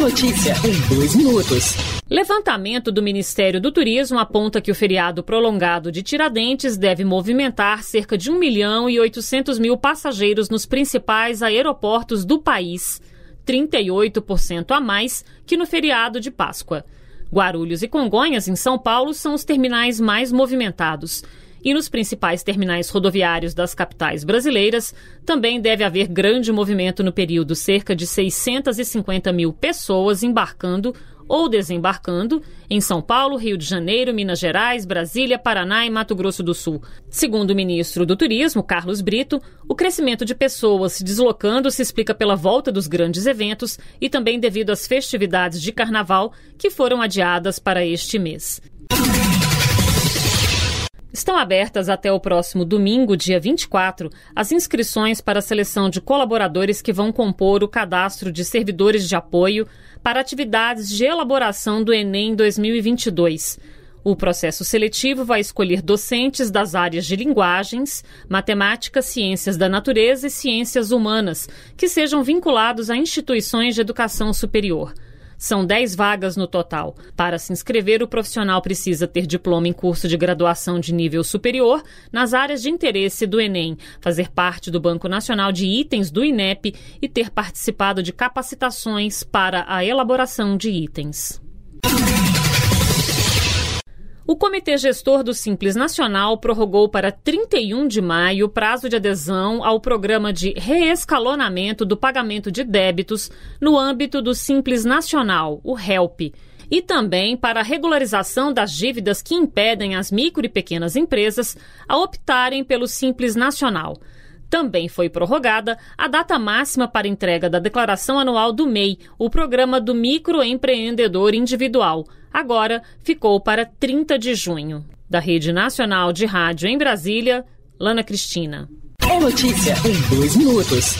Notícia em dois minutos. Levantamento do Ministério do Turismo aponta que o feriado prolongado de Tiradentes deve movimentar cerca de 1 milhão e 800 mil passageiros nos principais aeroportos do país, 38% a mais que no feriado de Páscoa. Guarulhos e Congonhas, em São Paulo, são os terminais mais movimentados. E nos principais terminais rodoviários das capitais brasileiras também deve haver grande movimento no período, cerca de 650 mil pessoas embarcando ou desembarcando em São Paulo, Rio de Janeiro, Minas Gerais, Brasília, Paraná e Mato Grosso do Sul. Segundo o ministro do Turismo, Carlos Brito, o crescimento de pessoas se deslocando se explica pela volta dos grandes eventos e também devido às festividades de carnaval que foram adiadas para este mês. Estão abertas até o próximo domingo, dia 24, as inscrições para a seleção de colaboradores que vão compor o cadastro de servidores de apoio para atividades de elaboração do Enem 2022. O processo seletivo vai escolher docentes das áreas de linguagens, matemática, ciências da natureza e ciências humanas, que sejam vinculados a instituições de educação superior. São 10 vagas no total. Para se inscrever, o profissional precisa ter diploma em curso de graduação de nível superior nas áreas de interesse do Enem, fazer parte do Banco Nacional de Itens do INEP e ter participado de capacitações para a elaboração de itens. O Comitê Gestor do Simples Nacional prorrogou para 31 de maio o prazo de adesão ao programa de reescalonamento do pagamento de débitos no âmbito do Simples Nacional, o HELP, e também para a regularização das dívidas que impedem as micro e pequenas empresas a optarem pelo Simples Nacional. Também foi prorrogada a data máxima para entrega da declaração anual do MEI, o programa do microempreendedor individual. Agora ficou para 30 de junho. Da Rede Nacional de Rádio em Brasília, Lana Cristina. É notícia em dois minutos.